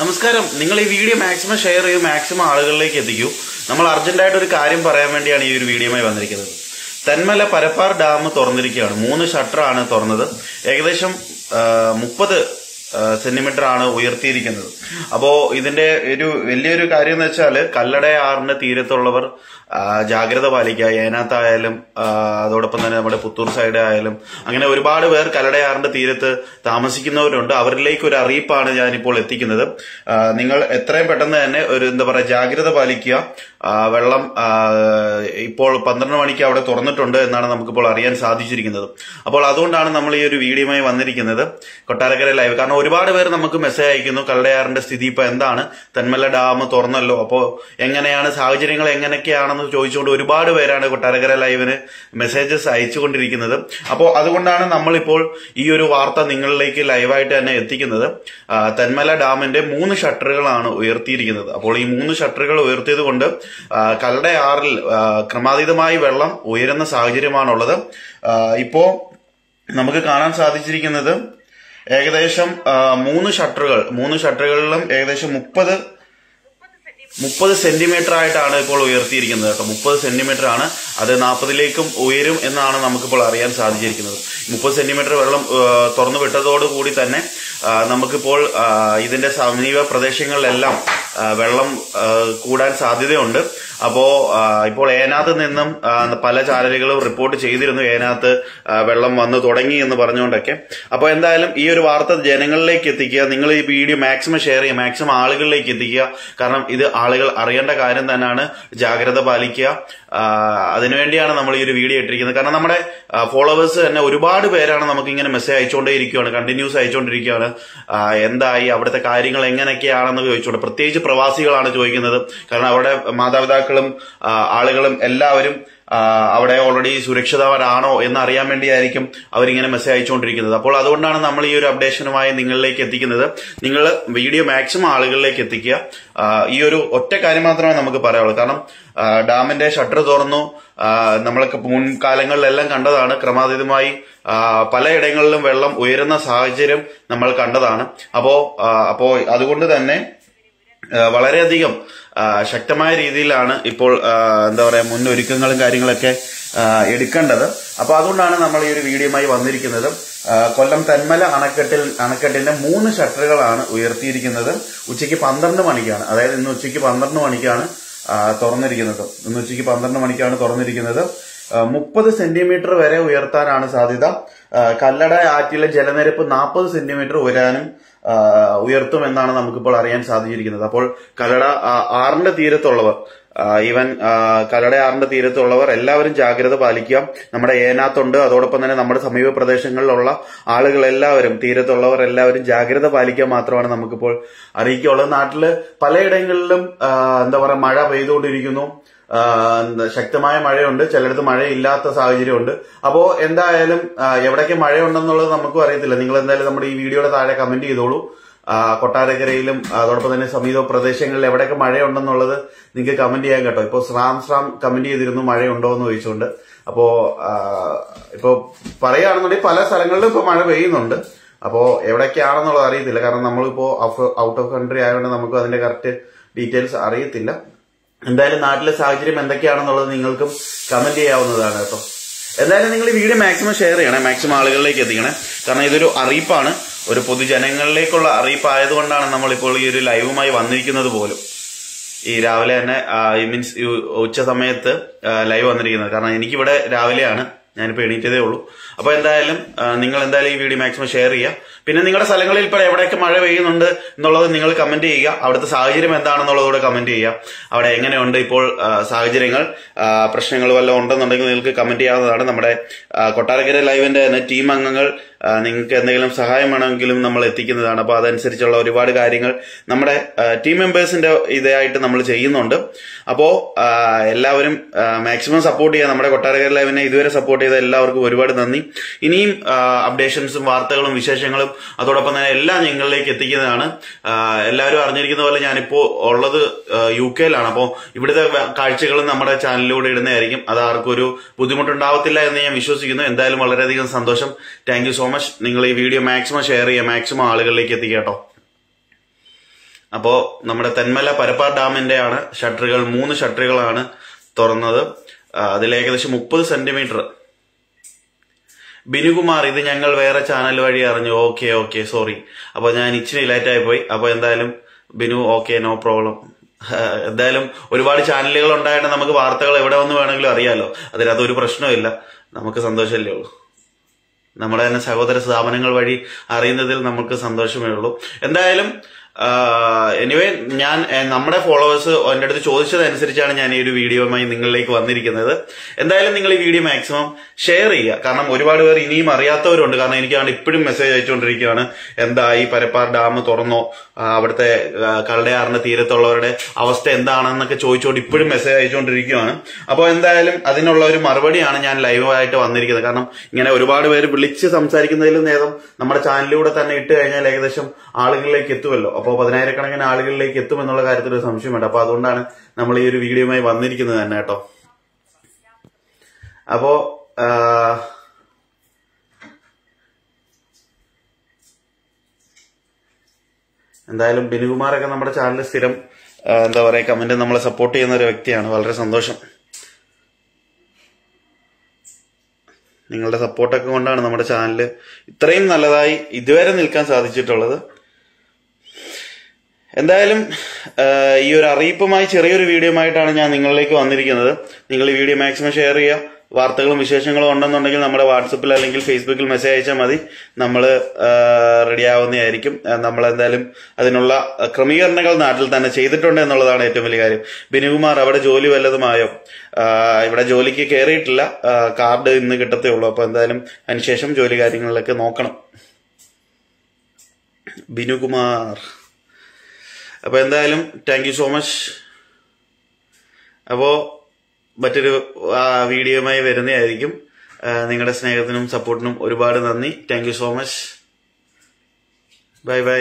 നമസ്കാരം. നിങ്ങൾ ഈ വീഡിയോ മാക്സിമം ഷെയർ ചെയ്യൂ മാക്സിമം ആളുകളിലേക്ക് എത്തിക്കൂ. നമ്മൾ അർജന്റായിട്ട് ഒരു കാര്യം പറയാൻ വേണ്ടിയാണ് ഈ ഒരു വീഡിയോയുമായി വന്നിരിക്കുന്നത്. തെന്മല പരപ്പാർ ഡാം തുറന്നിരിക്കുകയാണ്. മൂന്ന് ഷട്ടറാണ് തുറന്നത്. ഏകദേശം മുപ്പത് സെന്റിമീറ്റർ ആണ് ഉയർത്തിയിരിക്കുന്നത്. അപ്പോ ഇതിന്റെ ഒരു വലിയൊരു കാര്യം എന്ന് വെച്ചാൽ കല്ലടയാറിന്റെ തീരത്തുള്ളവർ ജാഗ്രത പാലിക്കുക. ഏനാത്തായാലും അതോടൊപ്പം തന്നെ നമ്മുടെ പുത്തൂർ സൈഡ് ആയാലും അങ്ങനെ ഒരുപാട് പേർ കല്ലടയാറിന്റെ തീരത്ത് താമസിക്കുന്നവരുണ്ട്. അവരിലേക്ക് ഒരു അറിയിപ്പാണ് ഞാനിപ്പോൾ എത്തിക്കുന്നത്. നിങ്ങൾ എത്രയും പെട്ടെന്ന് തന്നെ ഒരു എന്താ പറയുക ജാഗ്രത പാലിക്കുക. വെള്ളം ഇപ്പോൾ പന്ത്രണ്ട് മണിക്ക് അവിടെ തുറന്നിട്ടുണ്ട് എന്നാണ് നമുക്കിപ്പോൾ അറിയാൻ സാധിച്ചിരിക്കുന്നത്. അപ്പോൾ അതുകൊണ്ടാണ് നമ്മൾ ഈ ഒരു വീഡിയോയുമായി വന്നിരിക്കുന്നത്. കൊട്ടാരക്കര ലൈവ് കാരണം ഒരുപാട് പേർ നമുക്ക് മെസ്സേജ് അയക്കുന്നു കല്ലടയാറിന്റെ സ്ഥിതി ഇപ്പൊ എന്താണ്? തെന്മല ഡാം തുറന്നല്ലോ. അപ്പോൾ എങ്ങനെയാണ് സാഹചര്യങ്ങൾ എങ്ങനെയൊക്കെയാണെന്ന് ചോദിച്ചുകൊണ്ട് ഒരുപാട് പേരാണ് കൊട്ടാരക്കര ലൈവിന് മെസ്സേജസ് അയച്ചുകൊണ്ടിരിക്കുന്നത്. അപ്പോൾ അതുകൊണ്ടാണ് നമ്മളിപ്പോൾ ഈ ഒരു വാർത്ത നിങ്ങളിലേക്ക് ലൈവായിട്ട് തന്നെ എത്തിക്കുന്നത്. തെന്മല ഡാമിന്റെ മൂന്ന് ഷട്ടറുകളാണ് ഉയർത്തിയിരിക്കുന്നത്. അപ്പോൾ ഈ മൂന്ന് ഷട്ടറുകൾ ഉയർത്തിയത് കൊണ്ട് കല്ലടയാറിൽ ക്രമാതീതമായി വെള്ളം ഉയരുന്ന സാഹചര്യമാണുള്ളത്. ഇപ്പോ നമുക്ക് കാണാൻ സാധിച്ചിരിക്കുന്നത് ഏകദേശം മൂന്ന് ഷട്ടറുകൾ മൂന്ന് ഷട്ടറുകളിലും ഏകദേശം മുപ്പത് മുപ്പത് സെന്റിമീറ്റർ ആയിട്ടാണ് ഇപ്പോൾ ഉയർത്തിയിരിക്കുന്നത് കേട്ടോ. മുപ്പത് സെന്റിമീറ്റർ ആണ്. അത് നാൽപ്പതിലേക്കും ഉയരും എന്നാണ് നമുക്കിപ്പോൾ അറിയാൻ സാധിച്ചിരിക്കുന്നത്. മുപ്പത് സെന്റിമീറ്റർ വെള്ളം തുറന്നു വിട്ടതോടുകൂടി തന്നെ നമുക്കിപ്പോൾ ഇതിന്റെ സമീപ പ്രദേശങ്ങളിലെല്ലാം വെള്ളം കൂടാൻ സാധ്യതയുണ്ട്. അപ്പോ ഇപ്പോൾ ഏനാത്ത് നിന്നും പല ചാനലുകളും റിപ്പോർട്ട് ചെയ്തിരുന്നു ഏനാത്ത് വെള്ളം വന്നു തുടങ്ങി എന്ന് പറഞ്ഞുകൊണ്ടൊക്കെ. അപ്പോൾ എന്തായാലും ഈ ഒരു വാർത്ത ജനങ്ങളിലേക്ക് എത്തിക്കുക നിങ്ങൾ ഈ വീഡിയോ മാക്സിമം ഷെയർ ചെയ്യുക മാക്സിമം ആളുകളിലേക്ക് എത്തിക്കുക. കാരണം ഇത് ആളുകൾ അറിയേണ്ട കാര്യം തന്നെയാണ് ജാഗ്രത പാലിക്കുക. അതിനുവേണ്ടിയാണ് നമ്മൾ ഈ ഒരു വീഡിയോ ഇട്ടിരിക്കുന്നത്. കാരണം നമ്മുടെ ഫോളോവേഴ്സ് തന്നെ ഒരുപാട് പേരാണ് നമുക്ക് ഇങ്ങനെ മെസ്സേജ് അയച്ചുകൊണ്ടേയിരിക്കുകയാണ് കണ്ടിന്യൂസ് അയച്ചുകൊണ്ടിരിക്കുകയാണ്. എന്തായി അവിടുത്തെ കാര്യങ്ങൾ എങ്ങനെയൊക്കെയാണെന്ന് ചോദിച്ചുകൊണ്ട് പ്രത്യേകിച്ച് പ്രവാസികളാണ് ചോദിക്കുന്നത്. കാരണം അവരുടെ മാതാപിതാക്കളും ആളുകളും എല്ലാവരും അവിടെ ഓൾറെഡി സുരക്ഷിതവരാണോ എന്ന് അറിയാൻ വേണ്ടിയായിരിക്കും അവരിങ്ങനെ മെസ്സേജ് അയച്ചുകൊണ്ടിരിക്കുന്നത്. അപ്പോൾ അതുകൊണ്ടാണ് നമ്മൾ ഈ ഒരു അപ്ഡേഷനുമായി നിങ്ങളിലേക്ക് എത്തിക്കുന്നത്. നിങ്ങൾ വീഡിയോ മാക്സിമം ആളുകളിലേക്ക് എത്തിക്കുക. ഈ ഒരു ഒറ്റ കാര്യം മാത്രമേ നമുക്ക് പറയാനുള്ളൂ കാരണം ഡാമിന്റെ ഷട്ടർ തുറന്നു. നമ്മളൊക്കെ മുൻകാലങ്ങളിലെല്ലാം കണ്ടതാണ്. ക്രമാതീതമായി പലയിടങ്ങളിലും വെള്ളം ഉയരുന്ന സാഹചര്യം നമ്മൾ കണ്ടതാണ്. അപ്പോ അപ്പോ അതുകൊണ്ട് തന്നെ വളരെയധികം ശക്തമായ രീതിയിലാണ് ഇപ്പോൾ എന്താ പറയുക മുന്നൊരുക്കങ്ങളും കാര്യങ്ങളൊക്കെ എടുക്കേണ്ടത്. അപ്പൊ അതുകൊണ്ടാണ് നമ്മൾ ഈ ഒരു വീഡിയോയുമായി വന്നിരിക്കുന്നത്. കൊല്ലം തെന്മല അണക്കെട്ടിൽ അണക്കെട്ടിന്റെ മൂന്ന് ഷട്ടറുകളാണ് ഉയർത്തിയിരിക്കുന്നത്. ഉച്ചയ്ക്ക് പന്ത്രണ്ട് മണിക്കാണ്. അതായത് ഇന്ന് ഉച്ചയ്ക്ക് പന്ത്രണ്ട് മണിക്കാണ് തുറന്നിരിക്കുന്നത്. ഇന്ന് ഉച്ചയ്ക്ക് പന്ത്രണ്ട് മണിക്കാണ് തുറന്നിരിക്കുന്നത്. മുപ്പത് സെന്റിമീറ്റർ വരെ ഉയർത്താനാണ് സാധ്യത. കല്ലട ആറ്റിലെ ജലനിരപ്പ് നാൽപ്പത് സെന്റിമീറ്റർ ഉയരാനും ഉയർത്തുമെന്നാണ് നമുക്കിപ്പോൾ അറിയാൻ സാധിച്ചിരിക്കുന്നത്. അപ്പോൾ കല്ലട ആറിന്റെ തീരത്തുള്ളവർ ഈവൻ ആ, കല്ലട ആറിന്റെ തീരത്തുള്ളവർ എല്ലാവരും ജാഗ്രത പാലിക്കുക നമ്മുടെ ഏനാത്തുണ്ട് അതോടൊപ്പം തന്നെ നമ്മുടെ സമീപ പ്രദേശങ്ങളിലുള്ള ആളുകൾ എല്ലാവരും തീരത്തുള്ളവർ എല്ലാവരും ജാഗ്രത പാലിക്കുക മാത്രമാണ് നമുക്കിപ്പോൾ അറിയിക്കുള്ളത് നാട്ടിൽ പലയിടങ്ങളിലും എന്താ പറയാ മഴ പെയ്തുകൊണ്ടിരിക്കുന്നു. ശക്തമായ മഴയുണ്ട്. ചിലയിടത്ത് മഴയില്ലാത്ത സാഹചര്യമുണ്ട്. അപ്പോൾ എന്തായാലും എവിടേക്ക് മഴയുണ്ടെന്നുള്ളത് നമുക്കും അറിയത്തില്ല. നിങ്ങൾ എന്തായാലും നമ്മുടെ ഈ വീഡിയോയുടെ താഴെ കമന്റ് ചെയ്തോളൂ. കൊട്ടാരക്കരയിലും അതോടൊപ്പം തന്നെ സമീപ പ്രദേശങ്ങളിൽ എവിടെയൊക്കെ മഴയുണ്ടെന്നുള്ളത് നിങ്ങൾക്ക് കമന്റ് ചെയ്യാൻ കേട്ടോ. ഇപ്പോൾ ശ്രാം ശ്രാം കമന്റ് ചെയ്തിരുന്നു മഴയുണ്ടോ എന്ന് ചോദിച്ചുകൊണ്ട്. അപ്പോ ഇപ്പോൾ ഇപ്പോ പറയുകയാണെന്നുണ്ടെങ്കിൽ പല സ്ഥലങ്ങളിലും ഇപ്പോൾ മഴ പെയ്യുന്നുണ്ട്. അപ്പോൾ എവിടെയൊക്കെയാണെന്നുള്ളത് അറിയത്തില്ല. കാരണം നമ്മളിപ്പോൾ ഔട്ട് ഓഫ് കൺട്രി ആയതുകൊണ്ട് നമുക്ക് അതിന്റെ കറക്റ്റ് ഡീറ്റെയിൽസ് അറിയത്തില്ല. എന്തായാലും നാട്ടിലെ സാഹചര്യം എന്തൊക്കെയാണെന്നുള്ളത് നിങ്ങൾക്കും കമന്റ് ചെയ്യാവുന്നതാണ് കേട്ടോ. എന്തായാലും നിങ്ങൾ ഈ വീഡിയോ മാക്സിമം ഷെയർ ചെയ്യണേ മാക്സിമം ആളുകളിലേക്ക് എത്തിക്കണേ. കാരണം ഇതൊരു അറിയിപ്പാണ്. ഒരു പൊതുജനങ്ങളിലേക്കുള്ള അറിയിപ്പായതുകൊണ്ടാണ് നമ്മളിപ്പോൾ ഈ ഒരു ലൈവുമായി വന്നിരിക്കുന്നത് പോലും. ഈ രാവിലെ തന്നെ മീൻസ് ഉച്ച സമയത്ത് ലൈവ് വന്നിരിക്കുന്നത്. കാരണം എനിക്കിവിടെ രാവിലെയാണ് ഞാനിപ്പോൾ എണീറ്റതേ ഉള്ളൂ. അപ്പോൾ എന്തായാലും നിങ്ങൾ എന്തായാലും ഈ വീഡിയോ മാക്സിമം ഷെയർ ചെയ്യുക. പിന്നെ നിങ്ങളുടെ സ്ഥലങ്ങളിൽ ഇപ്പോൾ എവിടെയൊക്കെ മഴ പെയ്യുന്നുണ്ട് എന്നുള്ളത് നിങ്ങൾ കമന്റ് ചെയ്യുക. അവിടുത്തെ സാഹചര്യം എന്താണെന്നുള്ളതൂടെ കമന്റ് ചെയ്യുക. അവിടെ എങ്ങനെയുണ്ട് ഇപ്പോൾ സാഹചര്യങ്ങൾ? പ്രശ്നങ്ങൾ വല്ലതും ഉണ്ടെന്നുണ്ടെങ്കിൽ നിങ്ങൾക്ക് കമന്റ് ചെയ്യാവുന്നതാണ്. നമ്മുടെ കൊട്ടാരക്കര ലൈവിന്റെ തന്നെ ടീം അംഗങ്ങൾ നിങ്ങൾക്ക് എന്തെങ്കിലും സഹായം വേണമെങ്കിലും നമ്മൾ എത്തിക്കുന്നതാണ്. അപ്പോൾ അതനുസരിച്ചുള്ള ഒരുപാട് കാര്യങ്ങൾ നമ്മുടെ ടീം മെമ്പേഴ്സിന്റെ ഇതായിട്ട് നമ്മൾ ചെയ്യുന്നുണ്ട്. അപ്പോൾ എല്ലാവരും മാക്സിമം സപ്പോർട്ട് ചെയ്യുക. നമ്മുടെ കൊട്ടാരക്കര ലൈവിനെ ഇതുവരെ സപ്പോർട്ട് ചെയ്ത എല്ലാവർക്കും ഒരുപാട് നന്ദി. ഇനിയും അപ്ഡേഷൻസും വാർത്തകളും വിശേഷങ്ങളും അതോടൊപ്പം തന്നെ എല്ലാം നിങ്ങളിലേക്ക് എത്തിക്കുന്നതാണ്. എല്ലാവരും അറിഞ്ഞിരിക്കുന്ന പോലെ ഞാനിപ്പോൾ ഉള്ളത് യു കെയിലാണ് അപ്പോൾ ഇവിടുത്തെ കാഴ്ചകളും നമ്മുടെ ചാനലിലൂടെ ഇടുന്നതായിരിക്കും. അത് ആർക്കും ഒരു ബുദ്ധിമുട്ടുണ്ടാവത്തില്ല എന്ന് ഞാൻ വിശ്വസിക്കുന്നു. എന്തായാലും വളരെയധികം സന്തോഷം. താങ്ക് സോ മച്ച് നിങ്ങൾ ഈ വീഡിയോ മാക്സിമം ഷെയർ ചെയ്യുക മാക്സിമം ആളുകളിലേക്ക് എത്തിക്കുക കേട്ടോ. അപ്പോൾ നമ്മുടെ തെന്മല പരപ്പാർ ഡാമിന്റെ ആണ് ഷട്ടറുകൾ മൂന്ന് ഷട്ടറുകളാണ് തുറന്നത്. അതിൽ ഏകദേശം മുപ്പത് സെന്റിമീറ്റർ ബിനുകുമാർ ഇത് ഞങ്ങൾ വേറെ ചാനൽ വഴി അറിഞ്ഞു. ഓക്കെ ഓക്കെ സോറി അപ്പോൾ ഞാൻ ഇച്ചിരി ലേറ്റ് ആയി പോയി. അപ്പോൾ എന്തായാലും ബിനു ഓക്കെ നോ പ്രോബ്ലം എന്തായാലും ഒരുപാട് ചാനലുകൾ ഉണ്ടായിട്ട് നമുക്ക് വാർത്തകൾ എവിടെ വന്ന് വേണമെങ്കിലും അറിയാലോ. അതിനകത്ത് ഒരു പ്രശ്നമില്ല നമുക്ക് സന്തോഷമല്ലേ ഉള്ളൂ. നമ്മുടെ തന്നെ സഹോദര സ്ഥാപനങ്ങൾ വഴി അറിയുന്നതിൽ നമുക്ക് സന്തോഷമേ ഉള്ളൂ. എന്തായാലും എനിവേ ഞാൻ നമ്മുടെ ഫോളോവേഴ്സ് എന്റെ അടുത്ത് ചോദിച്ചതനുസരിച്ചാണ് ഞാൻ ഈ ഒരു വീഡിയോയുമായി നിങ്ങളിലേക്ക് വന്നിരിക്കുന്നത്. എന്തായാലും നിങ്ങൾ ഈ വീഡിയോ മാക്സിമം ഷെയർ ചെയ്യുക. കാരണം ഒരുപാട് പേർ ഇനിയും അറിയാത്തവരുണ്ട്. കാരണം എനിക്കാണ് ഇപ്പോഴും മെസ്സേജ് അയച്ചുകൊണ്ടിരിക്കുകയാണ്. എന്താ ഈ പരപ്പാർ ഡാം തുറന്നോ? അവിടുത്തെ കള്ളയാറിന്റെ തീരത്തുള്ളവരുടെ അവസ്ഥ എന്താണെന്നൊക്കെ ചോദിച്ചുകൊണ്ട് ഇപ്പോഴും മെസ്സേജ് അയച്ചുകൊണ്ടിരിക്കുകയാണ്. അപ്പോൾ എന്തായാലും അതിനുള്ള ഒരു മറുപടിയാണ് ഞാൻ ലൈവായിട്ട് വന്നിരിക്കുന്നത്. കാരണം ഇങ്ങനെ ഒരുപാട് പേര് വിളിച്ച് സംസാരിക്കുന്നതിലും നേരം നമ്മുടെ ചാനലിലൂടെ തന്നെ ഇട്ട് കഴിഞ്ഞാൽ ഏകദേശം ആളുകളിലേക്ക് എത്തുമല്ലോ. അപ്പോൾ പതിനായിരക്കണക്കിന് ആളുകളിലേക്ക് എത്തും എന്നുള്ള കാര്യത്തിൽ ഒരു സംശയം വേണ്ട അപ്പോൾ അതുകൊണ്ടാണ് നമ്മൾ ഈ ഒരു വീഡിയോയുമായി വന്നിരിക്കുന്നത് തന്നെ കേട്ടോ. അപ്പോ ആ, എന്തായാലും ബിനുകുമാറൊക്കെ നമ്മുടെ ചാനലിൽ സ്ഥിരം എന്താ പറയുക കമന്റ് നമ്മളെ സപ്പോർട്ട് ചെയ്യുന്ന ഒരു വ്യക്തിയാണ്. വളരെ സന്തോഷം. നിങ്ങളുടെ സപ്പോർട്ടൊക്കെ കൊണ്ടാണ് നമ്മുടെ ചാനൽ ഇത്രയും നല്ലതായി ഇതുവരെ നിൽക്കാൻ സാധിച്ചിട്ടുള്ളത്. എന്തായാലും ഈ ഒരു അറിയിപ്പുമായി ചെറിയൊരു വീഡിയോ ആയിട്ടാണ് ഞാൻ നിങ്ങളിലേക്ക് വന്നിരിക്കുന്നത്. നിങ്ങൾ ഈ വീഡിയോ മാക്സിമം ഷെയർ ചെയ്യുക. വാർത്തകളും വിശേഷങ്ങളും ഉണ്ടെന്നുണ്ടെങ്കിൽ നമ്മുടെ വാട്സപ്പിൽ അല്ലെങ്കിൽ ഫേസ്ബുക്കിൽ മെസ്സേജ് അയച്ചാൽ മതി. നമ്മൾ റെഡി ആവുന്നതായിരിക്കും ആ, നമ്മൾ എന്തായാലും അതിനുള്ള ക്രമീകരണങ്ങൾ നാട്ടിൽ തന്നെ ചെയ്തിട്ടുണ്ട് എന്നുള്ളതാണ് ഏറ്റവും വലിയ കാര്യം. ബിനുകുമാർ അവിടെ ജോലി വല്ലതുമായോ? ഇവിടെ ജോലിക്ക് കയറിയിട്ടില്ല കാർഡ് ഇന്ന് കിട്ടത്തേ ഉള്ളൂ. അപ്പോൾ എന്തായാലും അതിനുശേഷം ജോലി കാര്യങ്ങളിലൊക്കെ നോക്കണം. ബിനുകുമാർ. അപ്പൊ എന്തായാലും താങ്ക് യു സോ മച്ച് അപ്പോ മറ്റൊരു വീഡിയോയുമായി വരുന്നതായിരിക്കും. നിങ്ങളുടെ സ്നേഹത്തിനും സപ്പോർട്ടിനും ഒരുപാട് നന്ദി. Thank you so much bye bye